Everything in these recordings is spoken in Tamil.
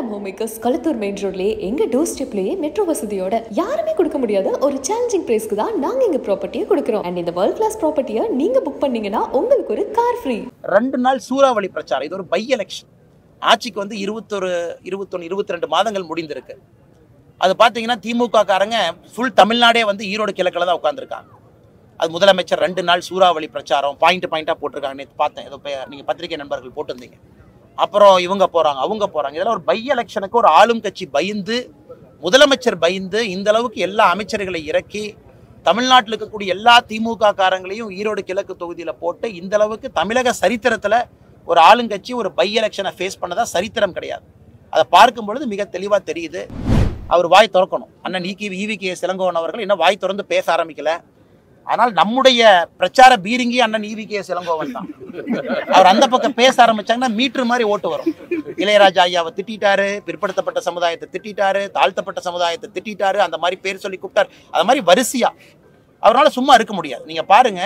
கேரளா ஹோம்மேக்கர்ஸ் களத்தூர் மெயின் ரோட்லயே எங்க டோர் ஸ்டெப்லயே மெட்ரோ வசதியோட யாருமே கொடுக்க முடியாத ஒரு சேலஞ்சிங் பிரைஸ்க்கு தான் நாங்க எங்க ப்ராப்பர்ட்டியை கொடுக்குறோம். அண்ட் இந்த வேர்ல்ட் கிளாஸ் ப்ராப்பர்ட்டியை நீங்க புக் பண்ணீங்கன்னா உங்களுக்கு ஒரு கார் ஃப்ரீ ரெண்டு நாள் சூறாவளி பிரச்சாரம். இது ஒரு பை எலெக்ஷன் ஆட்சிக்கு வந்து இருபத்தொரு இருபத்தொன்று இருபத்தி ரெண்டு மாதங்கள் முடிந்திருக்கு. அது பார்த்தீங்கன்னா திமுக காரங்க ஃபுல் தமிழ்நாடே வந்து ஈரோடு கிழக்கில் தான் உட்காந்துருக்காங்க அது முதலமைச்சர் ரெண்டு நாள் சூறாவளி பிரச்சாரம் பாயிண்ட் பாயிண்டாக போட்டிருக்காங்க நேற்று பார்த்தேன் ஏதோ நீங்கள் பத்திரிகை நண்பர்கள் போட்டிருந்தீங்க. அப்புறம் இவங்க போகிறாங்க அவங்க போகிறாங்க இதெல்லாம் ஒரு பை எலெக்ஷனுக்கு ஒரு ஆளும் கட்சி பயந்து முதலமைச்சர் பயந்து இந்த அளவுக்கு எல்லா அமைச்சர்களை இறக்கி தமிழ்நாட்டில் இருக்கக்கூடிய எல்லா திமுக காரங்களையும் ஈரோடு கிழக்கு தொகுதியில் போட்டு இந்த அளவுக்கு தமிழக சரித்திரத்தில் ஒரு ஆளுங்கட்சி ஒரு பை எலெக்ஷனை ஃபேஸ் பண்ணதா சரித்திரம் கிடையாது. அதை பார்க்கும் பொழுது மிக தெளிவாக தெரியுது. அவர் வாய் திறக்கணும். அண்ணன் ஈகி கே சிலங்கோவன் அவர்கள் இன்னும் வாய் திறந்து பேச ஆரம்பிக்கல. ஆனால் நம்முடைய பிரச்சார பீரிங்கி அண்ணன் ஈவி கே சிலங்கோவன் தான். அவர் அந்த பக்கம் பேச ஆரம்பிச்சாங்கன்னா மீட்டர் மாதிரி ஓட்டு வரும். இளையராஜா ஐயாவை திட்டிட்டாரு பிற்படுத்தப்பட்ட சமுதாயத்தை திட்டிட்டாரு தாழ்த்தப்பட்ட சமுதாயத்தை திட்டாரு அந்த மாதிரி பேர் சொல்லி கூப்பிட்டார். அது மாதிரி வரிசையா. அவரால் சும்மா இருக்க முடியாது. நீங்க பாருங்க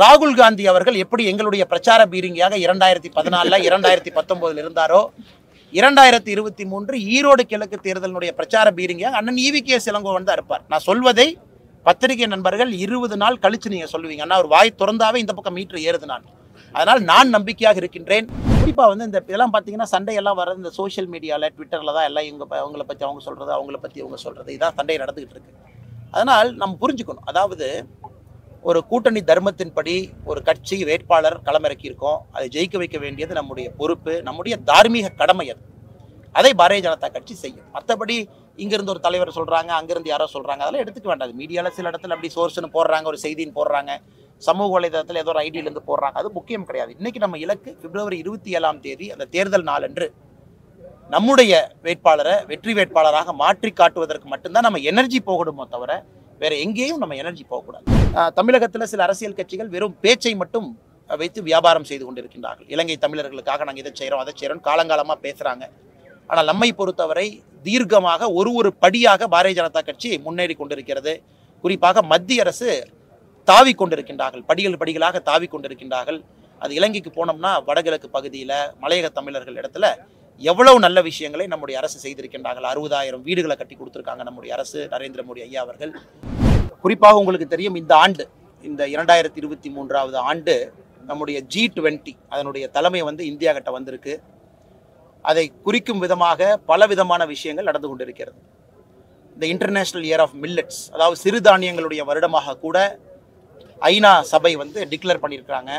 ராகுல் காந்தி அவர்கள் எப்படி எங்களுடைய பிரச்சார பீரிங்கியாக இரண்டாயிரத்தி பதினாலில் இரண்டாயிரத்தி பத்தொன்பதுல இருந்தாரோ இரண்டாயிரத்தி இருபத்தி மூன்று ஈரோடு கிழக்கு தேர்தலினுடைய பிரச்சார பீரிங்கியாக அண்ணன் ஈவி கே சிலங்கோவன் தான் இருப்பார். நான் சொல்வதை பத்திரிகை நண்பர்கள் இருபது நாள் கழிச்சு நீங்க சொல்லுவீங்க ஆனால் ஒரு வாய் திறந்தாவே இந்த பக்கம் மீட்டர் ஏறுது நான். அதனால் நான் நம்பிக்கையாக இருக்கின்றேன். குறிப்பாக வந்து இந்த இதெல்லாம் பார்த்தீங்கன்னா சண்டையெல்லாம் வர்றது இந்த சோஷியல் மீடியாவில் ட்விட்டரில் தான் எல்லாம் இவங்க ப- அவங்கள பற்றி அவங்க சொல்கிறது அவங்கள பற்றி இவங்க சொல்கிறது இதான் சண்டை நடந்துகிட்டு இருக்கு. அதனால் நம்ம புரிஞ்சுக்கணும். அதாவது ஒரு கூட்டணி தர்மத்தின்படி ஒரு கட்சி வேட்பாளர் களமிறக்கி இருக்கோம் அதை ஜெயிக்க வைக்க வேண்டியது நம்முடைய பொறுப்பு நம்முடைய தார்மீக கடமை அது. அதை பாரதிய ஜனதா கட்சி செய்யும். மற்றபடி இங்கிருந்து ஒரு தலைவர் சொல்றாங்க அங்கிருந்து யாரோ சொல்றாங்க. அதெல்லாம் எடுத்துக்க வேண்டாம். மீடியாவில் சில இடத்துல அப்படி சோர்ஸ்னு போடுறாங்க ஒரு செய்தின்னு போடுறாங்க. சமூக வலைதளத்தில் ஏதோ ஒரு ஐடியிலேருந்து போடுறாங்க. அது முக்கியம் கிடையாது. இன்னைக்கு நம்ம இலக்கு பிப்ரவரி இருபத்தி ஏழாம் தேதி அந்த தேர்தல் நாளன்று நம்முடைய வேட்பாளரை வெற்றி வேட்பாளராக மாற்றி காட்டுவதற்கு மட்டும்தான் நம்ம எனர்ஜி போகணுமோ தவிர வேற எங்கேயும் நம்ம எனர்ஜி போகக்கூடாது. தமிழகத்தில் சில அரசியல் கட்சிகள் வெறும் பேச்சை மட்டும் வைத்து வியாபாரம் செய்து கொண்டிருக்கின்றார்கள். இலங்கை தமிழர்களுக்காக நாங்கள் இதை செய்கிறோம் அதை செய்கிறோம் காலங்காலமாக பேசுகிறாங்க ஆனால் நம்மை பொறுத்தவரை தீர்க்கமாக ஒரு ஒரு படியாக பாரதிய ஜனதா கட்சி முன்னேறி கொண்டிருக்கிறது. குறிப்பாக மத்திய அரசு தாவி கொண்டிருக்கின்றார்கள். படிகள் படிகளாக தாவி கொண்டிருக்கின்றார்கள். அது இலங்கைக்கு போனோம்னா வடகிழக்கு பகுதியில் மலையக தமிழர்கள் இடத்துல எவ்வளவு நல்ல விஷயங்களை நம்முடைய அரசு செய்திருக்கின்றார்கள். அறுபதாயிரம் வீடுகளை கட்டி கொடுத்துருக்காங்க நம்முடைய அரசு நரேந்திர மோடி ஐயா அவர்கள். குறிப்பாக உங்களுக்கு தெரியும் இந்த ஆண்டு இந்த இரண்டாயிரத்தி இருபத்தி மூன்றாவது ஆண்டு நம்முடைய ஜி டுவெண்ட்டி அதனுடைய தலைமை வந்து இந்தியா கிட்ட வந்திருக்கு. அதை குறிக்கும் விதமாக பல விதமான விஷயங்கள் நடந்து கொண்டிருக்கிறது. இந்த இன்டர்நேஷ்னல் இயர் ஆஃப் மில்லட்ஸ் அதாவது சிறுதானியங்களுடைய வருடமாக கூட ஐநா சபை வந்து டிக்ளேர் பண்ணியிருக்கிறாங்க.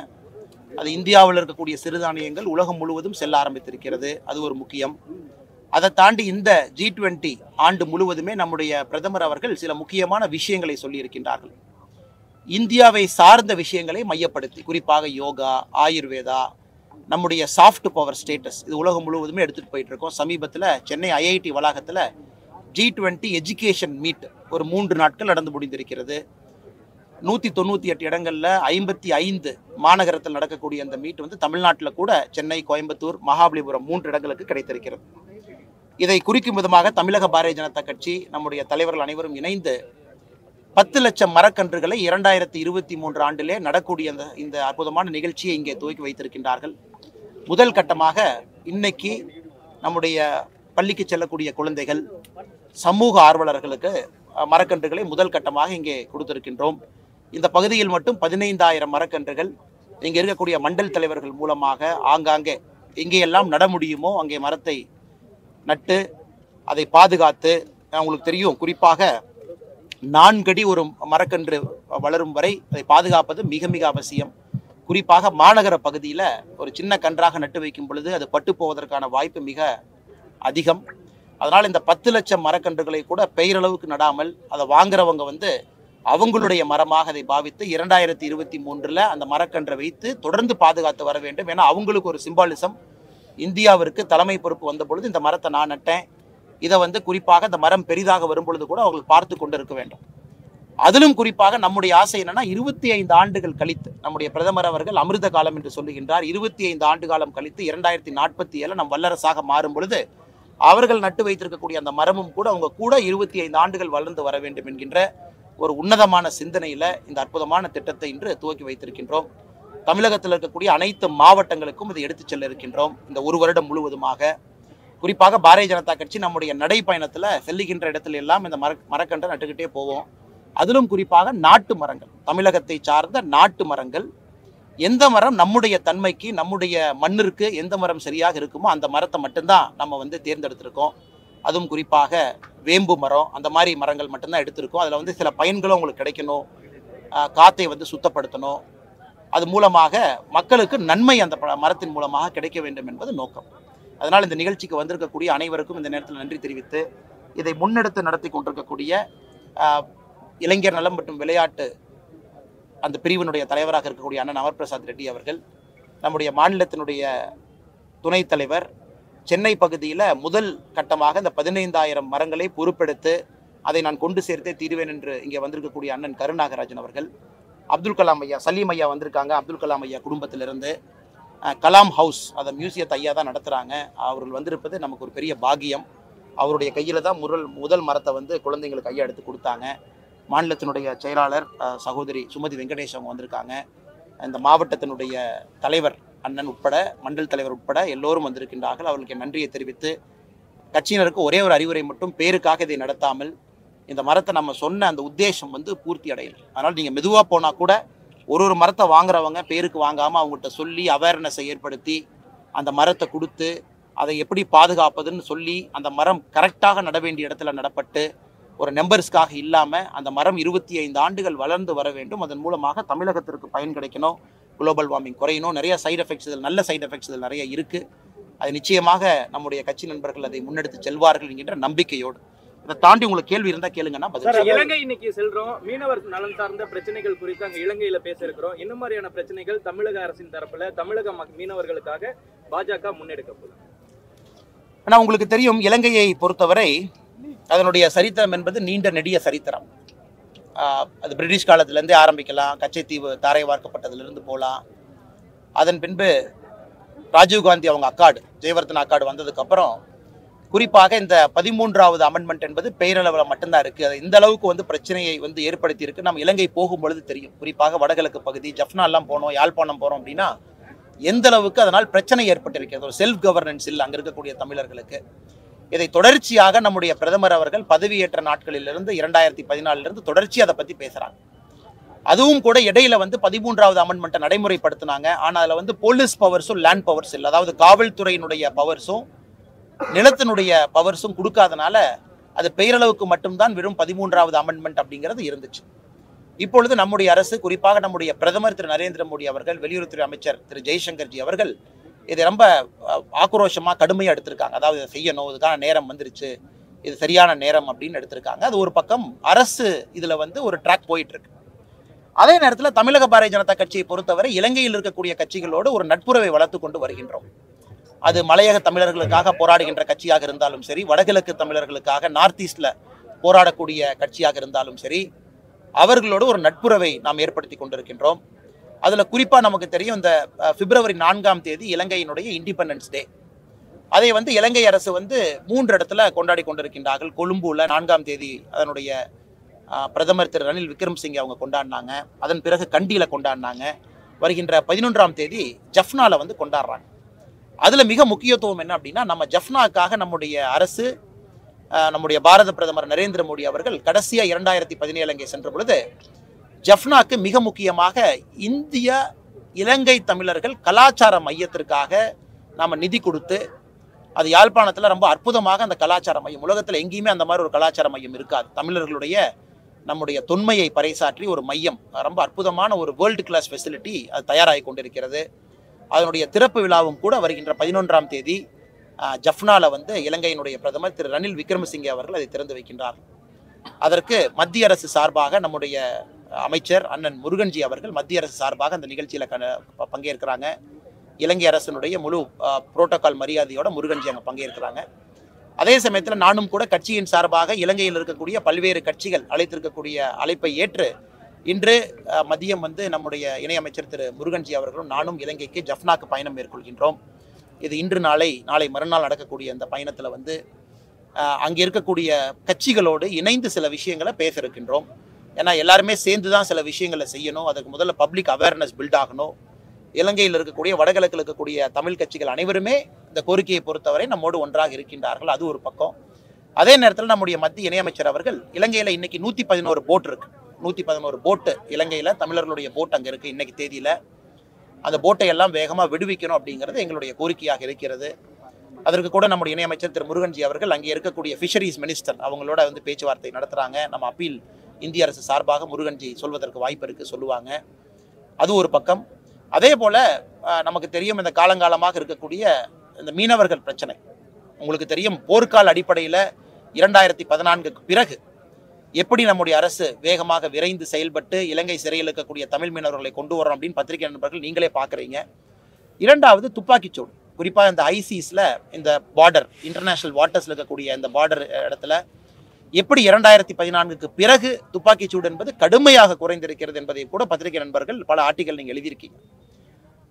அது இந்தியாவில் இருக்கக்கூடிய சிறுதானியங்கள் உலகம் முழுவதும் செல்ல ஆரம்பித்திருக்கிறது. அது ஒரு முக்கியம். அதை தாண்டி இந்த ஜி டுவெண்ட்டி ஆண்டு முழுவதுமே நம்முடைய பிரதமர் அவர்கள் சில முக்கியமான விஷயங்களை சொல்லியிருக்கின்றார்கள். இந்தியாவை சார்ந்த விஷயங்களை மையப்படுத்தி குறிப்பாக யோகா ஆயுர்வேதா நம்முடைய சாஃப்ட் பவர் ஸ்டேட்டஸ் இது உலகம் முழுவதுமே எடுத்துகிட்டு போயிட்டு இருக்கோம் சமீபத்தில் சென்னை ஐஐடி வளாகத்தில் ஜி டுவெண்ட்டி எஜுகேஷன் மீட் ஒரு மூன்று நாட்கள் நடந்து முடிந்திருக்கிறது. நூற்றி தொண்ணூற்றி எட்டு இடங்களில் ஐம்பத்தி ஐந்து மாநகரத்தில் நடக்கக்கூடிய அந்த மீட் வந்து தமிழ்நாட்டில் கூட சென்னை கோயம்புத்தூர் மகாபலிபுரம் மூன்று இடங்களுக்கு கிடைத்திருக்கிறது. இதை குறிக்கும் விதமாக தமிழக பாரதிய ஜனதா கட்சி நம்முடைய தலைவர்கள் அனைவரும் இணைந்து பத்து லட்சம் மரக்கன்றுகளை இரண்டாயிரத்தி இருபத்தி மூன்று ஆண்டிலே நடக்கூடிய அந்த இந்த அற்புதமான நிகழ்ச்சியை இங்கே துவக்கி வைத்திருக்கின்றார்கள். முதல் கட்டமாக இன்னைக்கு நம்முடைய பள்ளிக்கு செல்லக்கூடிய குழந்தைகள் சமூக ஆர்வலர்களுக்கு மரக்கன்றுகளை முதல் கட்டமாக இங்கே கொடுத்திருக்கின்றோம். இந்த பகுதியில் மட்டும் பதினைந்தாயிரம் மரக்கன்றுகள் இங்கே இருக்கக்கூடிய மண்டல் தலைவர்கள் மூலமாக ஆங்காங்கே எங்கேயெல்லாம் நட முடியுமோ அங்கே மரத்தை நட்டு அதை பாதுகாத்து உங்களுக்கு தெரியும் குறிப்பாக நான்கடி ஒரு மரக்கன்று வளரும் வரை அதை பாதுகாப்பது மிக மிக அவசியம். குறிப்பாக மாநகர பகுதியில் ஒரு சின்ன கன்றாக நட்டு வைக்கும் பொழுது அது பட்டு போவதற்கான வாய்ப்பு மிக அதிகம். அதனால் இந்த பத்து லட்சம் மரக்கன்றுகளை கூட பெயரளவுக்கு நடாமல் அதை வாங்குறவங்க வந்து அவங்களுடைய மரமாக அதை பாவித்து இரண்டாயிரத்தி இருபத்தி மூன்றில் அந்த மரக்கன்றை வைத்து தொடர்ந்து பாதுகாத்து வர வேண்டும். ஏன்னா அவங்களுக்கு ஒரு சிம்பாலிசம். இந்தியாவிற்கு தலைமை பொறுப்பு வந்த பொழுது இந்த மரத்தை நான் நட்டேன். இதை வந்து குறிப்பாக இந்த மரம் பெரிதாக வரும் பொழுது கூட அவர்கள் பார்த்து கொண்டு இருக்க வேண்டும். அதிலும் குறிப்பாக நம்முடைய ஆசை என்னன்னா இருபத்தி ஐந்து ஆண்டுகள் கழித்து நம்முடைய பிரதமர் அவர்கள் அமிர்த காலம் என்று சொல்லுகின்றார். இருபத்தி ஐந்து ஆண்டு காலம் கழித்து இரண்டாயிரத்தி நாற்பத்தி ஏழு நம் வல்லரசாக மாறும் பொழுது அவர்கள் நட்டு வைத்திருக்கக்கூடிய அந்த மரமும் கூட அவங்க கூட இருபத்தி ஐந்து ஆண்டுகள் வளர்ந்து வர வேண்டும் என்கின்ற ஒரு உன்னதமான சிந்தனையில இந்த அற்புதமான திட்டத்தை இன்று துவக்கி வைத்திருக்கின்றோம். தமிழகத்தில் இருக்கக்கூடிய அனைத்து மாவட்டங்களுக்கும் இதை எடுத்துச் செல்ல இருக்கின்றோம். இந்த ஒரு வருடம் முழுவதுமாக. குறிப்பாக பாரதிய ஜனதா கட்சி நம்முடைய நடைப்பயணத்தில் செல்லுகின்ற இடத்துல எல்லாம் இந்த மர மரக்கன்றை நட்டுக்கிட்டே போவோம். அதிலும் குறிப்பாக நாட்டு மரங்கள். தமிழகத்தை சார்ந்த நாட்டு மரங்கள். எந்த மரம் நம்முடைய தன்மைக்கு நம்முடைய மண்ணிற்கு எந்த மரம் சரியாக இருக்குமோ அந்த மரத்தை மட்டும்தான் நம்ம வந்து தேர்ந்தெடுத்திருக்கோம். அதுவும் குறிப்பாக வேம்பு மரம் அந்த மாதிரி மரங்கள் மட்டும்தான் எடுத்திருக்கோம். அதில் வந்து சில பயன்களும் உங்களுக்கு கிடைக்கணும். காற்றை வந்து சுத்தப்படுத்தணும். அது மூலமாக மக்களுக்கு நன்மை அந்த ப- மரத்தின் மூலமாக கிடைக்க வேண்டும் என்பது நோக்கம். அதனால் இந்த நிகழ்ச்சிக்கு வந்திருக்கக்கூடிய அனைவருக்கும் இந்த நேரத்தில் நன்றி தெரிவித்து இதை முன்னெடுத்து நடத்தி கொண்டிருக்கக்கூடிய இளைஞர் நலம் மற்றும் விளையாட்டு அந்த பிரிவினுடைய தலைவராக இருக்கக்கூடிய அண்ணன் அமர்பிரசாத் ரெட்டி அவர்கள் நம்முடைய மாநிலத்தினுடைய துணைத் தலைவர் சென்னை பகுதியில் முதல் கட்டமாக இந்த பதினைந்தாயிரம் மரங்களை பொறுப்பெடுத்து அதை நான் கொண்டு சேர்த்தே தீர்வேன் என்று இங்கே வந்திருக்கக்கூடிய அண்ணன் கருநாகராஜன் அவர்கள் அப்துல் கலாம் ஐயா சலீம் ஐயா வந்திருக்காங்க. அப்துல் கலாம் ஐயா குடும்பத்திலிருந்து கலாம் ஹவுஸ் அதை மியூசியத்தை ஐயா தான் நடத்துகிறாங்க அவர்கள் வந்திருப்பது நமக்கு ஒரு பெரிய பாக்கியம். அவருடைய கையில் தான் முதல் முதல் மரத்தை வந்து குழந்தைங்களுக்கு ஐயா எடுத்து கொடுத்தாங்க. மாநிலத்தினுடைய செயலாளர் சகோதரி சுமதி வெங்கடேஷ் அவங்க வந்திருக்காங்க. இந்த மாவட்டத்தினுடைய தலைவர் அண்ணன் உட்பட மண்டல் தலைவர் உட்பட எல்லோரும் வந்திருக்கின்றார்கள். அவர்களுக்கு நன்றியை தெரிவித்து கட்சியினருக்கு ஒரே ஒரு அறிவுரை மட்டும் பேருக்காக இதை நடத்தாமல் இந்த மரத்தை நம்ம சொன்ன அந்த உத்தேசம் வந்து பூர்த்தி அடையணும் அதனால் நீங்கள் மெதுவாக போனால் கூட ஒரு ஒரு மரத்தை வாங்குறவங்க பேருக்கு வாங்காமல் அவங்ககிட்ட சொல்லி அவேர்னஸை ஏற்படுத்தி அந்த மரத்தை கொடுத்து அதை எப்படி பாதுகாப்பதுன்னு சொல்லி அந்த மரம் கரெக்டாக நட வேண்டிய இடத்துல நடப்பட்டு ஒரு நம்பர்ஸ்க்காக இல்லாமல் அந்த மரம் இருபத்தி ஐந்து ஆண்டுகள் வளர்ந்து வர வேண்டும். அதன் மூலமாக தமிழகத்திற்கு பயன் கிடைக்கணும். குளோபல் வார்மிங் குறையணும். நிறைய சைடு எஃபெக்ட்ஸ் இதில் நல்ல சைடு எஃபெக்ட்ஸ் இதில் நிறைய இருக்குது அது நிச்சயமாக நம்முடைய கட்சி நண்பர்கள் அதை முன்னெடுத்து செல்வார்கள் என்கின்ற நம்பிக்கையோடு. இதை தாண்டி உங்களுக்கு கேள்வி இருந்தால் கேளுங்கன்னா பதில். இலங்கை இன்னைக்கு செல்றோம். மீனவர் நலன் சார்ந்த பிரச்சனைகள் குறித்து அங்க இலங்கையில பேச இருக்கிறோம் என்ன மாதிரியான பிரச்சனைகள் தமிழக அரசின் தரப்புல தமிழக மீனவர்களுக்காக பாஜக முன்னெடுக்க போகுது? ஆனால் உங்களுக்கு தெரியும் இலங்கையை பொறுத்தவரை அதனுடைய சரித்திரம் என்பது நீண்ட நெடிய சரித்திரம். அது பிரிட்டிஷ் காலத்திலேருந்தே ஆரம்பிக்கலாம். கச்சைத்தீவு தாரை வார்க்கப்பட்டதிலிருந்து போகலாம் அதன் பின்பு ராஜீவ்காந்தி அவங்க அக்காடு ஜெயவர்தன் அக்காடு வந்ததுக்கப்புறம் குறிப்பாக இந்த பதிமூன்றாவது அமெண்ட்மெண்ட் என்பது பெயரளவில் மட்டும்தான் இருக்குது அது இந்த அளவுக்கு வந்து பிரச்சனையை வந்து ஏற்படுத்தி இருக்கு நம்ம இலங்கை போகும்பொழுது தெரியும். குறிப்பாக வடகிழக்கு பகுதி ஜஃப்னாலாம் போனோம் யாழ்ப்பாணம் போனோம் அப்படின்னா எந்த அளவுக்கு அதனால் பிரச்சனை ஏற்பட்டிருக்கிறது ஒரு செல்ஃப் கவர்னன்ஸ் இல்லை அங்கே இருக்கக்கூடிய தமிழர்களுக்கு. இதை தொடர்ச்சியாக நம்முடைய பிரதமர் அவர்கள் பதவியேற்ற நாட்களிலிருந்து இரண்டாயிரத்தி பதினாலிருந்து தொடர்ச்சி அதை பற்றி பேசுகிறாங்க அதுவும் கூட இடையில வந்து பதிமூன்றாவது அமெண்ட்மெண்ட்டை நடைமுறைப்படுத்தினாங்க. ஆனால் அதில் வந்து போலீஸ் பவர்ஸும் லேண்ட் பவர்ஸ் இல்லை. அதாவது காவல்துறையினுடைய பவர்ஸும் நிலத்தினுடைய பவர்ஸும் கொடுக்காதனால அது பெயரளவுக்கு மட்டும்தான் வெறும் பதிமூன்றாவது அமெண்ட்மெண்ட் அப்படிங்கிறது இருந்துச்சு. இப்பொழுது நம்முடைய அரசு குறிப்பாக நம்முடைய பிரதமர் திரு நரேந்திர மோடி அவர்கள் வெளியுறவுத்துறை அமைச்சர் திரு ஜெய்சங்கர்ஜி அவர்கள் இது ரொம்ப ஆக்ரோஷமாக கடுமையாக எடுத்திருக்காங்க. அதாவது இதை செய்யணும் இதுக்கான நேரம் வந்துருச்சு இது சரியான நேரம் அப்படின்னு எடுத்திருக்காங்க. அது ஒரு பக்கம் அரசு இதில் வந்து ஒரு ட்ராக் போயிட்டுருக்கு. அதே நேரத்தில் தமிழக பாரதிய ஜனதா கட்சியை பொறுத்தவரை இலங்கையில் இருக்கக்கூடிய கட்சிகளோடு ஒரு நட்புறவை வளர்த்து கொண்டு வருகின்றோம். அது மலையக தமிழர்களுக்காக போராடுகின்ற கட்சியாக இருந்தாலும் சரி வடகிழக்கு தமிழர்களுக்காக நார்த் ஈஸ்டில் போராடக்கூடிய கட்சியாக இருந்தாலும் சரி அவர்களோடு ஒரு நட்புறவை நாம் ஏற்படுத்தி கொண்டிருக்கின்றோம். அதில் குறிப்பாக நமக்கு தெரியும் இந்த பிப்ரவரி நான்காம் தேதி இலங்கையினுடைய இண்டிபெண்டன்ஸ் டே அதை வந்து இலங்கை அரசு வந்து மூன்று இடத்துல கொண்டாடி கொண்டிருக்கின்றார்கள். கொழும்புல நான்காம் தேதி அதனுடைய பிரதமர் திரு ரணில் விக்ரம்சிங்கே அவங்க கொண்டாடினாங்க. அதன் பிறகு கண்டியில கொண்டாடினாங்க. வருகின்ற பதினொன்றாம் தேதி ஜஃப்னாவில் வந்து கொண்டாடுறாங்க. அதில் மிக முக்கியத்துவம் என்ன அப்படின்னா நம்ம ஜஃப்னாக்காக நம்முடைய அரசு நம்முடைய பாரத பிரதமர் நரேந்திர மோடி அவர்கள் கடைசியாக இரண்டாயிரத்தி பதினேழு அங்கே சென்ற பொழுது ஜஃப்னாக்கு மிக முக்கியமாக இந்திய இலங்கை தமிழர்கள் கலாச்சார மையத்திற்காக நாம் நிதி கொடுத்து அது யாழ்ப்பாணத்தில் ரொம்ப அற்புதமாக அந்த கலாச்சார மையம் உலகத்தில் எங்கேயுமே அந்த மாதிரி ஒரு கலாச்சார மையம் இருக்காது. தமிழர்களுடைய நம்முடைய தொன்மையை பறைசாற்றி ஒரு மையம் ரொம்ப அற்புதமான ஒரு வேர்ல்டு கிளாஸ் ஃபெசிலிட்டி அது தயாராகி கொண்டிருக்கிறது. அதனுடைய திறப்பு விழாவும் கூட வருகின்ற பதினொன்றாம் தேதி ஜஃப்னாவில் வந்து இலங்கையினுடைய பிரதமர் திரு ரணில் விக்ரமசிங்கே அவர்கள் அதை திறந்து வைக்கின்றார். அதற்கு மத்திய அரசு சார்பாக நம்முடைய அமைச்சர் அண்ணன் முருகன்ஜி அவர்கள் மத்திய அரசு சார்பாக அந்த நிகழ்ச்சியில் கன- பங்கேற்கிறாங்க. இலங்கை அரசினுடைய முழு புரோட்டோக்கால் மரியாதையோட முருகன்ஜி அங்கே பங்கேற்கிறாங்க. அதே சமயத்தில் நானும் கூட கட்சியின் சார்பாக இலங்கையில் இருக்கக்கூடிய பல்வேறு கட்சிகள் அழைத்திருக்கக்கூடிய அழைப்பை ஏற்று இன்று மதியம் வந்து நம்முடைய இணையமைச்சர் திரு முருகன்ஜி அவர்களும் நானும் இலங்கைக்கு ஜஃப்னாக்கு பயணம் மேற்கொள்கின்றோம். இது இன்று நாளை நாளை மறுநாள் நடக்கக்கூடிய அந்த பயணத்தில் வந்து அங்கே இருக்கக்கூடிய கட்சிகளோடு இணைந்து சில விஷயங்களை பேச இருக்கின்றோம். ஏன்னா எல்லாருமே சேர்ந்து தான் சில விஷயங்களை செய்யணும். அதுக்கு முதல்ல பப்ளிக் அவேர்னஸ் பில்ட் ஆகணும். இலங்கையில் இருக்கக்கூடிய வடகிழக்கில் இருக்கக்கூடிய தமிழ் கட்சிகள் அனைவருமே இந்த கோரிக்கையை பொறுத்தவரை நம்மோடு ஒன்றாக இருக்கின்றார்கள். அது ஒரு பக்கம். அதே நேரத்தில் நம்முடைய மத்திய இணையமைச்சர் அவர்கள் இலங்கையில் இன்னைக்கு நூற்றி பதினோரு போட் இருக்கு. நூற்றி பதினோரு போட்டு இலங்கையில் தமிழர்களுடைய போட் அங்கே இருக்குது இன்னைக்கு தேதியில். அந்த போட்டை எல்லாம் வேகமாக விடுவிக்கணும் அப்படிங்கிறது எங்களுடைய கோரிக்கையாக இருக்கிறது. அதற்கு கூட நம்முடைய இணையமைச்சர் திரு முருகன்ஜி அவர்கள் அங்கே இருக்கக்கூடிய ஃபிஷரிஸ் மினிஸ்டர் அவங்களோட வந்து பேச்சுவார்த்தை நடத்துகிறாங்க நம்ம அப்பீல் இந்திய அரசு சார்பாக முருகன்ஜி சொல்வதற்கு வாய்ப்பு இருக்குது சொல்லுவாங்க. அது ஒரு பக்கம். அதே போல் நமக்கு தெரியும் இந்த காலங்காலமாக இருக்கக்கூடிய இந்த மீனவர்கள் பிரச்சனை. உங்களுக்கு தெரியும் போர்க்கால அடிப்படையில் இரண்டாயிரத்தி பதினான்குக்கு பிறகு எப்படி நம்முடைய அரசு வேகமாக விரைந்து செயல்பட்டு இலங்கை சிறையில் இருக்கக்கூடிய தமிழ் மீனவர்களை கொண்டு வரோம் அப்படின்னு பத்திரிகை நண்பர்கள் நீங்களே பார்க்குறீங்க. இரண்டாவது துப்பாக்கிச்சூடு குறிப்பாக இந்த ஐசிஸில் இந்த பார்டர் இன்டர்நேஷ்னல் வாட்டர்ஸில் இருக்கக்கூடிய இந்த பார்டர் இடத்துல எப்படி இரண்டாயிரத்தி பதினான்குக்கு பிறகு துப்பாக்கிச்சூடு என்பது கடுமையாக குறைந்திருக்கிறது என்பதை கூட பத்திரிகை நண்பர்கள் பல ஆர்டிகள் நீங்கள் எழுதியிருக்கீங்க.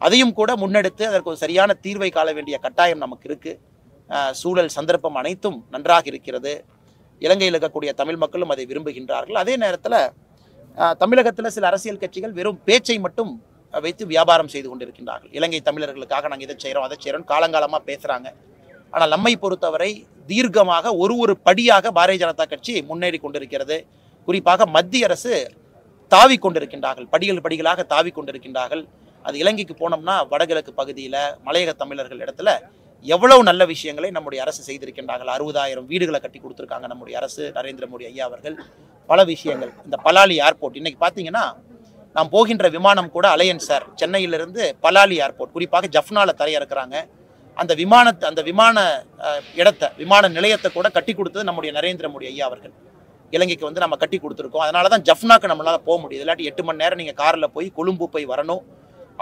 அதையும் கூட முன்னெடுத்து அதற்கு ஒரு சரியான தீர்வை காண வேண்டிய கட்டாயம் நமக்கு இருக்கு. சூழல் சந்தர்ப்பம் அனைத்தும் நன்றாக இருக்கிறது. இலங்கையில் இருக்கக்கூடிய தமிழ் மக்களும் அதை விரும்புகின்றார்கள். அதே நேரத்தில் தமிழகத்தில் சில அரசியல் கட்சிகள் வெறும் பேச்சை மட்டும் வைத்து வியாபாரம் செய்து கொண்டிருக்கின்றார்கள். இலங்கை தமிழர்களுக்காக நாங்கள் இதை செய்கிறோம் அதை செய்கிறோம் காலங்காலமாக பேசுகிறாங்க ஆனால் நம்மை பொறுத்தவரை தீர்க்கமாக ஒரு ஒரு படியாக பாரதிய ஜனதா கட்சி முன்னேறி கொண்டிருக்கிறது. குறிப்பாக மத்திய அரசு தாவி கொண்டிருக்கின்றார்கள். படிகள் படிகளாக தாவி கொண்டிருக்கின்றார்கள். அது இலங்கைக்கு போனோம்னா வடகிழக்கு பகுதியில் மலையக தமிழர்கள் இடத்துல எவ்வளவு நல்ல விஷயங்களை நம்முடைய அரசு செய்திருக்கின்றார்கள். அறுபதாயிரம் வீடுகளை கட்டி கொடுத்துருக்காங்க நம்முடைய அரசு நரேந்திர மோடி ஐயா அவர்கள். பல விஷயங்கள். இந்த பலாலி ஏர்போர்ட். இன்னைக்கு பார்த்தீங்கன்னா நாம் போகின்ற விமானம் கூட அலையன்ஸ் சார் சென்னையிலிருந்து பலாலி ஏர்போர்ட். குறிப்பாக ஜஃப்னாவில் தரையிறக்குறாங்க. அந்த விமானத்தை அந்த விமான இடத்தை விமான நிலையத்தை கூட கட்டி கொடுத்தது நம்முடைய நரேந்திர மோடி ஐயா அவர்கள். இலங்கைக்கு வந்து நம்ம கட்டி கொடுத்துருக்கோம். அதனால தான் ஜஃப்னாக்கு நம்மளால் போக முடியுது. இல்லாட்டி எட்டு மணி நேரம் நீங்கள் காரில் போய் கொழும்பு போய் வரணும்.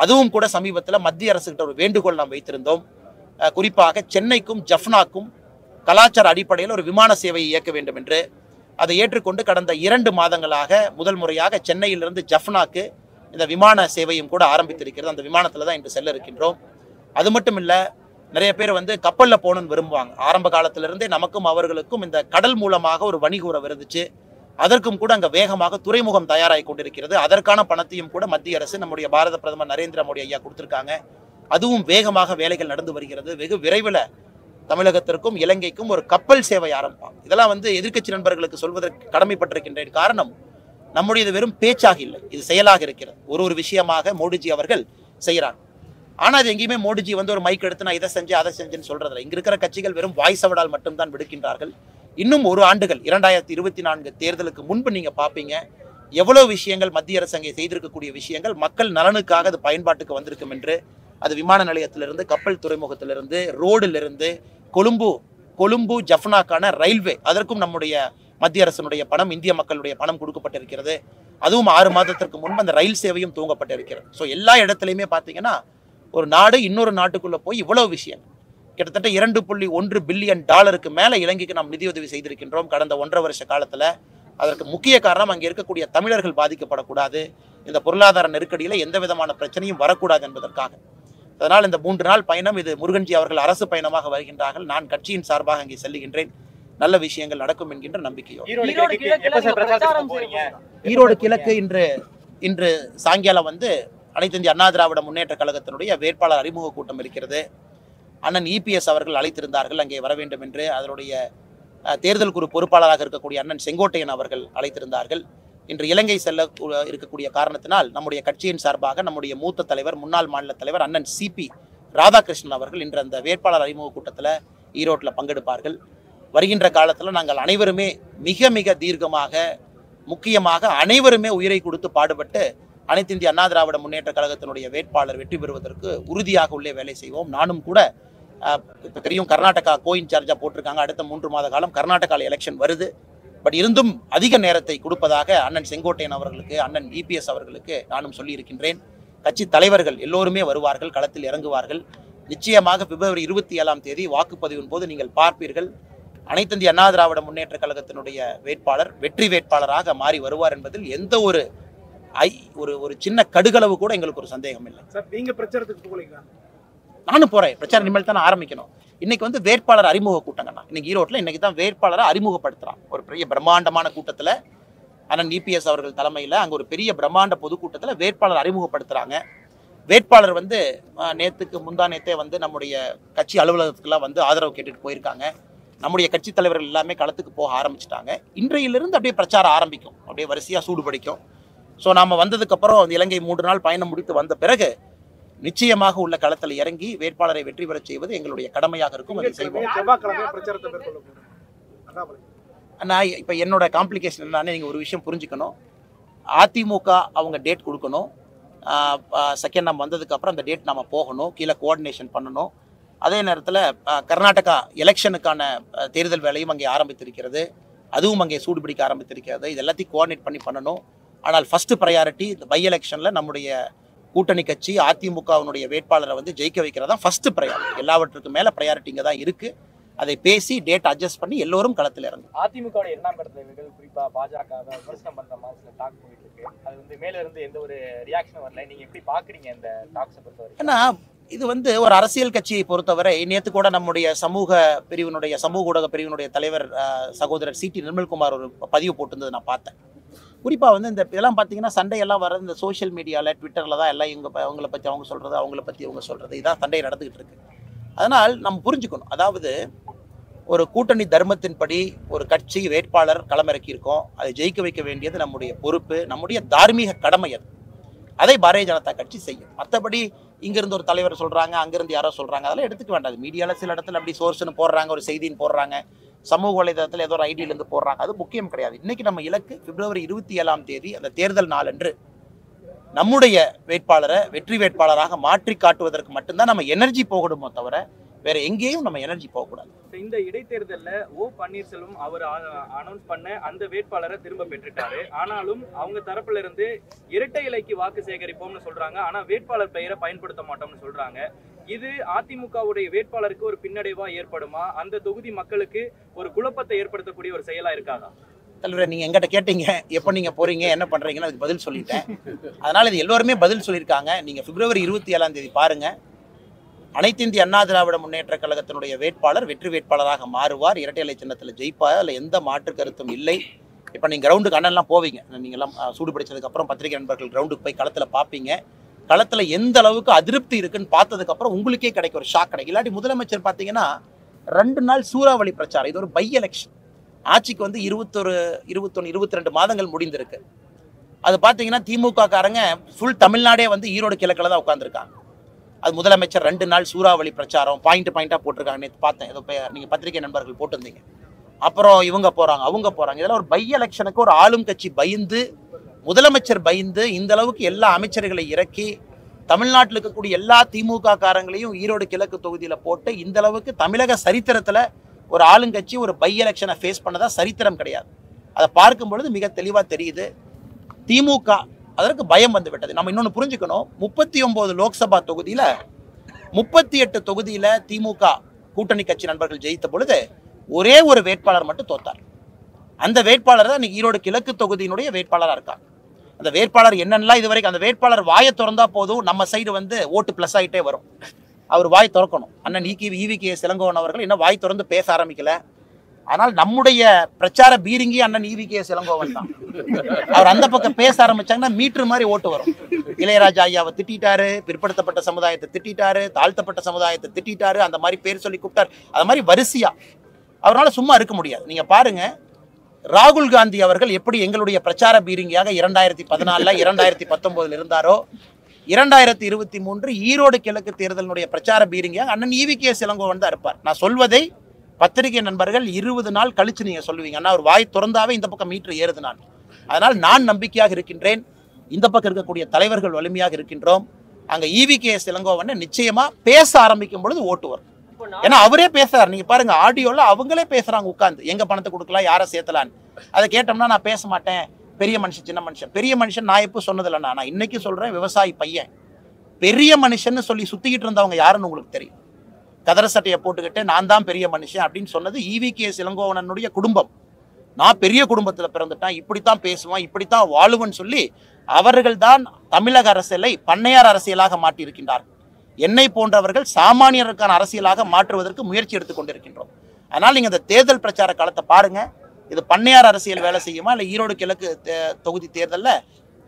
அதுவும் கூட சமீபத்தில் மத்திய அரசுகிட்ட ஒரு வேண்டுகோள் நாம் வைத்திருந்தோம். குறிப்பாக சென்னைக்கும் ஜஃப்னாக்கும் கலாச்சார அடிப்படையில் ஒரு விமான சேவையை இயக்க வேண்டும் என்று. அதை ஏற்றுக்கொண்டு கடந்த இரண்டு மாதங்களாக முதல் முறையாக சென்னையிலிருந்து ஜஃப்னாக்கு இந்த விமான சேவையும் கூட ஆரம்பித்திருக்கிறது. அந்த விமானத்தில் தான் இன்று செல்ல இருக்கின்றோம். அது மட்டும் இல்லை நிறைய பேர் வந்து கப்பலில் போகணும்னு விரும்புவாங்க. ஆரம்ப காலத்திலிருந்தே நமக்கும் அவர்களுக்கும் இந்த கடல் மூலமாக ஒரு வணிக உறவு இருந்துச்சு அதற்கும் கூட அங்கே வேகமாக துறைமுகம் தயாராகி கொண்டிருக்கிறது. அதற்கான பணத்தையும் கூட மத்திய அரசு நம்முடைய பாரத பிரதமர் நரேந்திர மோடி ஐயா கொடுத்துருக்காங்க. அதுவும் வேகமாக வேலைகள் நடந்து வருகிறது. வெகு விரைவில் தமிழகத்திற்கும் இலங்கைக்கும் ஒரு கப்பல் சேவை ஆரம்பிப்பாங்க இதெல்லாம் வந்து எதிர்க்கட்சி நண்பர்களுக்கு சொல்வதற்கு கடமைப்பட்டிருக்கின்றேன் காரணம் நம்முடையது வெறும் பேச்சாக இல்லை. இது செயலாக இருக்கிறது. ஒரு ஒரு விஷயமாக மோடிஜி அவர்கள் செய்கிறாங்க ஆனால் அது எங்கேயுமே மோடிஜி வந்து ஒரு மைக் எடுத்து நான் இதை செஞ்சு அதை செஞ்சுன்னு சொல்றதில்ல. இங்க இருக்கிற கட்சிகள் வெறும் வாய்ஸ் அவடால் மட்டும்தான் விடுக்கின்றார்கள். இன்னும் ஒரு ஆண்டுகள் இரண்டாயிரத்தி இருபத்தி நான்கு தேர்தலுக்கு முன்பு நீங்கள் பார்ப்பீங்க எவ்வளவு விஷயங்கள் மத்திய அரசு செய்திருக்கக்கூடிய விஷயங்கள் மக்கள் நலனுக்காக அது பயன்பாட்டுக்கு வந்திருக்கும் என்று அது விமான நிலையத்திலிருந்து கப்பல் துறைமுகத்திலிருந்து ரோடிலிருந்து கொழும்பு கொழும்பு ஜஃப்னாக்கான ரயில்வே அதற்கும் நம்முடைய மத்திய அரசனுடைய பணம் இந்திய மக்களுடைய பணம் கொடுக்கப்பட்டிருக்கிறது. அதுவும் ஆறு மாதத்திற்கு முன்பு அந்த ரயில் சேவையும் தூங்கப்பட்டிருக்கிறது. ஸோ எல்லா இடத்துலையுமே பார்த்தீங்கன்னா ஒரு நாடு இன்னொரு நாட்டுக்குள்ள போய் இவ்வளவு விஷயம். கிட்டத்தட்ட இரண்டு புள்ளி ஒன்று பில்லியன் டாலருக்கு மேலே இலங்கைக்கு நாம் நிதியுதவி செய்திருக்கின்றோம். கடந்த ஒன்றரை வருஷ காலத்தில் அதற்கு முக்கிய காரணம் அங்கே இருக்கக்கூடிய தமிழர்கள் பாதிக்கப்படக்கூடாது. இந்த பொருளாதார நெருக்கடியில் எந்த விதமான பிரச்சனையும் வரக்கூடாது என்பதற்காக. அதனால் இந்த மூன்று நாள் பயணம் இது முருகன்ஜி அவர்கள் அரசு பயணமாக வருகின்றார்கள். நான் கட்சியின் சார்பாக அங்கே செல்லுகின்றேன் நல்ல விஷயங்கள் நடக்கும் என்கின்ற நம்பிக்கையோடு. ஈரோடு கிழக்கு இன்று இன்று சாயங்காலம் வந்து அனைத்து இந்திய அண்ணா திராவிட முன்னேற்ற கழகத்தினுடைய வேட்பாளர் அறிமுக கூட்டம் இருக்கிறது. அண்ணன் இபிஎஸ் அவர்கள் அழைத்திருந்தார்கள். அங்கே வர வேண்டும் என்று அதனுடைய தேர்தல் குழு பொறுப்பாளராக இருக்கக்கூடிய அண்ணன் செங்கோட்டையன் அவர்கள் அழைத்திருந்தார்கள். இன்று இலங்கை செல்ல இருக்கக்கூடிய காரணத்தினால் நம்முடைய கட்சியின் சார்பாக நம்முடைய மூத்த தலைவர் முன்னாள் மாநில தலைவர் அண்ணன் சிபி ராதாகிருஷ்ணன் அவர்கள் இன்று அந்த வேட்பாளர் அறிமுக கூட்டத்தில் ஈரோட்டில் பங்கெடுப்பார்கள். வருகின்ற காலத்தில் நாங்கள் அனைவருமே மிக மிக தீர்க்கமாக முக்கியமாக அனைவருமே உயிரை கொடுத்து பாடுபட்டு அனைத்து இந்திய அண்ணா திராவிட முன்னேற்ற கழகத்தினுடைய வேட்பாளர் வெற்றி பெறுவதற்கு உறுதியாக உள்ளே வேலை செய்வோம். நானும் கூட இப்போ தெரியும் கர்நாடகா கோ இன்சார்ஜா போட்டிருக்காங்க. அடுத்த மூன்று மாத காலம் கர்நாடகாவில் எலெக்ஷன் வருது. பட் இருந்தும் அதிக நேரத்தை கொடுப்பதாக அண்ணன் செங்கோட்டையன் அவர்களுக்கு அண்ணன் இபிஎஸ் அவர்களுக்கு நானும் சொல்லியிருக்கின்றேன். கட்சி தலைவர்கள் எல்லோருமே வருவார்கள் களத்தில் இறங்குவார்கள். நிச்சயமாக பிப்ரவரி இருபத்தி ஏழாம் தேதி வாக்குப்பதிவின் போது நீங்கள் பார்ப்பீர்கள். அனைத்திந்திய அண்ணா திராவிட முன்னேற்ற கழகத்தினுடைய வேட்பாளர் வெற்றி வேட்பாளராக மாறி வருவார் என்பதில் எந்த ஒரு ஐ ஒரு ஒரு சின்ன கடுகளவு கூட எங்களுக்கு ஒரு சந்தேகம் இல்லை. சார் நீங்க பிரச்சாரத்துக்கு போலீங்களா நானும் போறேன். பிரச்சாரம் இனிமேல் தான் ஆரம்பிக்கணும். இன்னைக்கு வந்து வேட்பாளர் அறிமுக கூட்டங்கண்ணா. இன்னைக்கு ஈரோட்டில் இன்னைக்கு தான் வேட்பாளரை அறிமுகப்படுத்துறான். ஒரு பெரிய பிரம்மாண்டமான கூட்டத்தில் அண்ணன் இபிஎஸ் அவர்கள் தலைமையில் அங்கே ஒரு பெரிய பிரம்மாண்ட பொதுக்கூட்டத்தில் வேட்பாளர் அறிமுகப்படுத்துறாங்க. வேட்பாளர் வந்து நேத்துக்கு முந்தா நேத்தே வந்து நம்முடைய கட்சி அலுவலகத்துக்குலாம் வந்து ஆதரவு கேட்டுட்டு போயிருக்காங்க. நம்முடைய கட்சி தலைவர்கள் எல்லாமே களத்துக்கு போக ஆரம்பிச்சிட்டாங்க. இன்றையிலிருந்து அப்படியே பிரச்சாரம் ஆரம்பிக்கும். அப்படியே வரிசையாக சூடுபிடிக்கும் ஸோ நாம் வந்ததுக்கப்புறம் அந்த இலங்கை மூன்று நாள் பயணம் முடித்து வந்த பிறகு நிச்சயமாக உள்ள களத்தில் இறங்கி வேட்பாளரை வெற்றி பெறச் செய்வது எங்களுடைய கடமையாக இருக்கும். அதை செய்வோம். நான் இப்போ என்னோட காம்ப்ளிகேஷன் என்னன்னு நீங்கள் ஒரு விஷயம் புரிஞ்சுக்கணும். அதிமுக அவங்க டேட் கொடுக்கணும். செகண்ட் நம்ம வந்ததுக்கப்புறம் அந்த டேட் நம்ம போகணும். கீழே கோஆர்டினேஷன் பண்ணணும். அதே நேரத்தில் கர்நாடகா எலெக்ஷனுக்கான தேர்தல் வேலையும் அங்கே ஆரம்பித்திருக்கிறது. அதுவும் அங்கே சூடுபிடிக்க ஆரம்பித்திருக்கிறது. இது எல்லாத்தையும் கோஆர்டினேட் பண்ணி பண்ணணும். ஆனால் ஃபர்ஸ்ட் ப்ரையாரிட்டி இந்த பை எலெக்ஷனில் நம்முடைய கூட்டணி கட்சி அதிமுகவினுடைய வேட்பாளரை வந்து ஜெயிக்க வைக்கிறது தான் ஃபர்ஸ்ட் ப்ரையாரிட்டி எல்லாவற்றுக்கும் மேலே ப்ரையாரிட்டி இங்கே தான் இருக்குது அதை பேசி டேட் அட்ஜஸ்ட் பண்ணி எல்லோரும் களத்தில் இறங்கும். அதிமுக இரண்டாம் கட்ட தலைவர்கள் குறிப்பா பாஜக விமர்சனம் பண்ற மாதிரி சில டாக் போயிட்டு இருக்கு. அது வந்து மேல இருந்து எந்த ஒரு ரியாக்ஷனும் வரல. நீங்க எப்படி பாக்குறீங்க இந்த டாக்ஸை பொறுத்த வரைக்கும்? ஏன்னா இது வந்து ஒரு அரசியல் கட்சியை பொறுத்தவரை நேற்று கூட நம்முடைய சமூக பிரிவினுடைய சமூக ஊடக பிரிவினுடைய தலைவர் சகோதரர் சி டி நிர்மல்குமார் ஒரு பதிவு போட்டிருந்தது நான் பார்த்தேன். குறிப்பாக வந்து இந்த இதெல்லாம் பார்த்தீங்கன்னா சண்டையெல்லாம் வர இந்த சோஷியல் மீடியாவில் ட்விட்டரில் தான் எல்லாம் இவங்க அவங்கள பற்றி அவங்க சொல்கிறது அவங்கள பற்றி இவங்க சொல்கிறது இதான் சண்டை நடந்துகிட்டு இருக்கு. அதனால் நம்ம புரிஞ்சுக்கணும். அதாவது ஒரு கூட்டணி தர்மத்தின்படி ஒரு கட்சி வேட்பாளர் களமிறக்கி இருக்கோம் அதை ஜெயிக்க வைக்க வேண்டியது நம்முடைய பொறுப்பு நம்முடைய தார்மீக கடமை அது. அதை பாரதிய ஜனதா கட்சி செய்யும். மற்றபடி இங்கிருந்து ஒரு தலைவர் சொல்கிறாங்க அங்கேருந்து யாரோ சொல்கிறாங்க அதெல்லாம் எடுத்துக்க வேண்டாம். மீடியாவில் சில இடத்துல அப்படி சோர்ஸ்னு போடுறாங்க ஒரு செய்தின்னு போடுறாங்க. சமூக வலைதளத்தில் ஏதோ ஒரு ஐடியிலேருந்து போடுறாங்க. அது முக்கியம் கிடையாது. இன்றைக்கி நம்ம இலக்கு பிப்ரவரி இருபத்தி ஏழாம் தேதி அந்த தேர்தல் நாளன்று நம்முடைய வேட்பாளரை வெற்றி வேட்பாளராக மாற்றி காட்டுவதற்கு மட்டும்தான் நம்ம எனர்ஜி போகணுமோ தவிர வேற எங்கேயும் நம்ம எனர்ஜி போகக்கூடாது. இப்ப இந்த இடைத்தேர்தலில் ஓ பன்னீர்செல்வம் அவர் அனௌன்ஸ் பண்ண அந்த வேட்பாளரை திரும்ப பெற்றுட்டாரு. ஆனாலும் அவங்க தரப்புல இருந்து இரட்டை இலைக்கு வாக்கு சேகரிப்போம்னு சொல்றாங்க. ஆனா வேட்பாளர் பெயரை பயன்படுத்த மாட்டோம்னு சொல்றாங்க. இது அதிமுகவுடைய வேட்பாளருக்கு ஒரு பின்னடைவா ஏற்படுமா? அந்த தொகுதி மக்களுக்கு ஒரு குழப்பத்தை ஏற்படுத்தக்கூடிய ஒரு செயலா இருக்காதா? தலைவரை நீங்க எங்கிட்ட கேட்டீங்க. எப்போ நீங்க போறீங்க? என்ன பண்றீங்கன்னு அதுக்கு பதில் சொல்லிட்டேன். அதனால இது எல்லோருமே பதில் சொல்லியிருக்காங்க. நீங்க பிப்ரவரி இருபத்தி ஏழாம் தேதி பாருங்க. அனைத்து இந்திய அண்ணா திராவிட முன்னேற்ற கழகத்தினுடைய வேட்பாளர் வெற்றி வேட்பாளராக மாறுவார். இரட்டை இலை சின்னத்தில் ஜெயிப்பார். அதில் எந்த மாற்று கருத்தும் இல்லை. இப்போ நீங்கள் கிரவுண்டுக்கு அண்ணன்லாம் போவீங்க. நீங்கள்லாம் சூடு பிடிச்சதுக்கப்புறம் பத்திரிகை நண்பர்கள் கிரவுண்டுக்கு போய் களத்தில் பார்ப்பீங்க களத்தில் எந்த அளவுக்கு அதிருப்தி இருக்குன்னு பார்த்ததுக்கப்புறம் உங்களுக்கே கிடைக்கும் ஒரு ஷாக் கிடைக்கும். இல்லாட்டி முதலமைச்சர் பார்த்தீங்கன்னா ரெண்டு நாள் சூறாவளி பிரச்சாரம். இது ஒரு பை எலெக்ஷன் ஆட்சிக்கு வந்து இருபத்தொரு இருபத்தொன்று இருபத்தி ரெண்டு மாதங்கள் முடிந்திருக்கு. அது பார்த்தீங்கன்னா திமுக காரங்க ஃபுல் தமிழ்நாடே வந்து ஈரோடு கிழக்கில் தான் உட்காந்துருக்காங்க அது முதலமைச்சர் ரெண்டு நாள் சூறாவளி பிரச்சாரம் பாயிண்ட் பாயிண்டாக போட்டிருக்காங்க. நேற்று பார்த்தேன். ஏதோ நீங்கள் பத்திரிகை நண்பர்கள் போட்டிருந்தீங்க. அப்புறம் இவங்க போகிறாங்க அவங்க போகிறாங்க இதெல்லாம் ஒரு பை எலெக்ஷனுக்கு ஒரு ஆளும் கட்சி பயந்து முதலமைச்சர் பயந்து இந்த அளவுக்கு எல்லா அமைச்சர்களை இறக்கி தமிழ்நாட்டில் இருக்கக்கூடிய எல்லா திமுக காரங்களையும் ஈரோடு கிழக்கு தொகுதியில் போட்டு இந்த அளவுக்கு தமிழக சரித்திரத்தில் ஒரு ஆளுங்கட்சி ஒரு பை எலெக்ஷனை ஃபேஸ் பண்ணதா சரித்திரம் கிடையாது. அதை பார்க்கும் பொழுது மிக தெளிவாக தெரியுது. திமுக அதற்கு பயம் வந்து விட்டது. நம்ம இன்னொன்று புரிஞ்சுக்கணும். முப்பத்தி ஒன்பது லோக்சபா தொகுதியில் முப்பத்தி எட்டு தொகுதியில் திமுக கூட்டணி கட்சி நண்பர்கள் ஜெயித்த பொழுது ஒரே ஒரு வேட்பாளர் மட்டும் தோத்தார். அந்த வேட்பாளர் தான் இன்னைக்கு ஈரோடு கிழக்கு தொகுதியினுடைய வேட்பாளராக இருக்காங்க அந்த வேட்பாளர் என்னென்னலாம் இது வரைக்கும் அந்த வேட்பாளர் வாயை திறந்தா போதும். நம்ம சைடு வந்து ஓட்டு ப்ளஸ் ஆகிட்டே வரும். அவர் வாய் திறக்கணும். அண்ணன் ஈகி ஈவி கே சிலங்கோவன் அவர்கள் இன்னும் வாய் திறந்து பேச ஆரம்பிக்கல. ஆனால் நம்முடைய பிரச்சார பீரிங்கி அண்ணன் ஈவி கே சிலங்கோவன் தான். அவர் அந்த பக்கம் பேச ஆரம்பிச்சாங்கன்னா மீட்டர் மாதிரி ஓட்டு வரும். இளையராஜா ஐயாவை திட்டாரு பிற்படுத்தப்பட்ட சமுதாயத்தை திட்டாரு தாழ்த்தப்பட்ட சமுதாயத்தை திட்டாரு அந்த மாதிரி பேர் சொல்லி கூப்பிட்டார். அது மாதிரி வரிசையா. அவரால் சும்மா இருக்க முடியாது. நீங்க பாருங்க ராகுல் காந்தி அவர்கள் எப்படி எங்களுடைய பிரச்சார பீரிங்கியாக இரண்டாயிரத்தி பதினாலில் இரண்டாயிரத்தி பத்தொம்போதில் இருந்தாரோ இரண்டாயிரத்தி இருபத்தி மூன்று ஈரோடு கிழக்கு தேர்தலினுடைய பிரச்சார பீரிங்கியாக அண்ணன் ஈவி கே சிலங்கோவன் தான் இருப்பார் நான் சொல்வதை பத்திரிகை நண்பர்கள் இருபது நாள் கழிச்சு நீங்கள் சொல்லுவீங்க. அண்ணா ஒரு வாய் திறந்தாவே இந்த பக்கம் மீட்டர் ஏறுது நான். அதனால் நான் நம்பிக்கையாக இருக்கின்றேன். இந்த பக்கம் இருக்கக்கூடிய தலைவர்கள் வலிமையாக இருக்கின்றோம். அங்கே ஈவி கே எஸ் இளங்கோவனை நிச்சயமாக பேச ஆரம்பிக்கும் பொழுது ஓட்டு வரும். ஏன்னா அவரே பேசுறாரு. நீங்க பாருங்க ஆடியோல அவங்களே பேசுறாங்க உட்கார்ந்து. எங்க பணத்தை கொடுக்கலாம் யாரை சேர்த்தலான்னு. அதை கேட்டோம்னா நான் பேச மாட்டேன். பெரிய மனுஷன் சின்ன மனுஷன். பெரிய மனுஷன் நான் எப்போ சொன்னதில்லைண்ணா நான். இன்னைக்கு சொல்றேன் விவசாயி பையன். பெரிய மனுஷன்னு சொல்லி சுத்திக்கிட்டு இருந்தவங்க யாருன்னு உங்களுக்கு தெரியும். கதர சட்டையை போட்டுக்கிட்டு நான் தான் பெரிய மனுஷன் அப்படின்னு சொன்னது இவி கே. சிலங்கோவனனுடைய குடும்பம். நான் பெரிய குடும்பத்துல பிறந்துட்டேன். இப்படித்தான் பேசுவான் இப்படித்தான் வாழுவன் சொல்லி அவர்கள் தான் தமிழக அரசியலை பண்ணையார் அரசியலாக மாட்டியிருக்கின்றார் என்னை போன்றவர்கள் சாமானியருக்கான அரசியலாக மாற்றுவதற்கு முயற்சி எடுத்துக் கொண்டிருக்கின்றோம். அதனால் நீங்கள் இந்த தேர்தல் பிரச்சார காலத்தை பாருங்க. இது பண்ணையார் அரசியல் வேலை செய்யுமா? இல்லை ஈரோடு கிழக்கு தொகுதி தேர்தலில்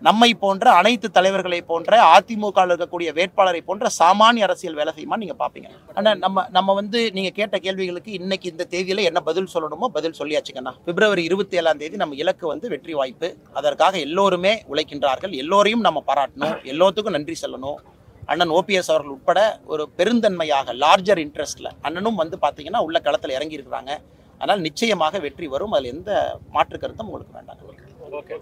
நம்மை போன்ற அனைத்து தலைவர்களை போன்ற அதிமுக இருக்கக்கூடிய வேட்பாளரை போன்ற சாமானிய அரசியல் வேலை செய்யுமா நீங்கள் பார்ப்பீங்க ஆனால் நம்ம நம்ம வந்து நீங்கள் கேட்ட கேள்விகளுக்கு இன்னைக்கு இந்த தேதியில் என்ன பதில் சொல்லணுமோ பதில் சொல்லியாச்சுங்கண்ணா பிப்ரவரி இருபத்தி ஏழாம் தேதி நம்ம இலக்கு வந்து வெற்றி வாய்ப்பு. அதற்காக எல்லோருமே உழைக்கின்றார்கள். எல்லோரையும் நம்ம பாராட்டணும். எல்லோத்துக்கும் நன்றி சொல்லணும். அண்ணன் ஓபிஎஸ் அவர்கள் உட்பட ஒரு பெருந்தன்மையாக லார்ஜர் இன்ட்ரெஸ்ட்ல அண்ணனும் வந்து பார்த்தீங்கன்னா உள்ள களத்தில் இறங்கி இருக்கிறாங்க. அதனால் நிச்சயமாக வெற்றி வரும். அதில் எந்த மாற்று கருத்தும் உங்களுக்கு வேண்டாம். ஓகே